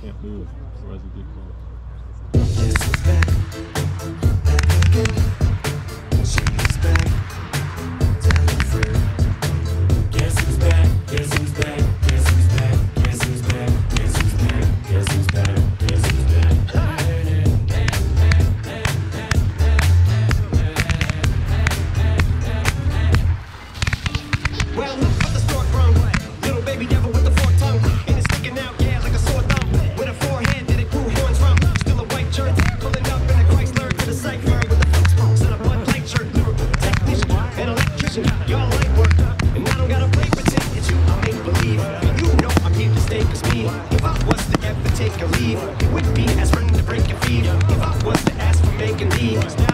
can't move, otherwise you get caught. Well, if I was to ever take a leave, it would be as running to break a feet. If I was to ask for making leaves,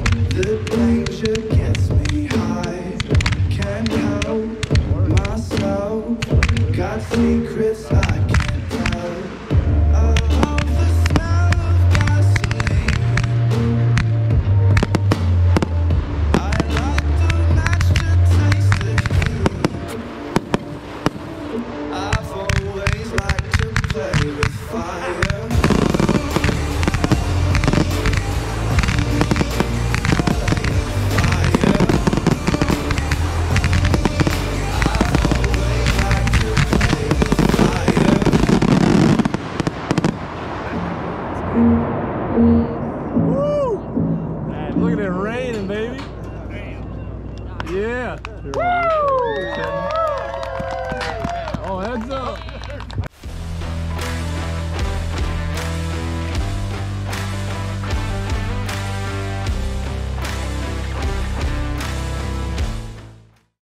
Woo! Look at it raining, baby. Yeah. Woo!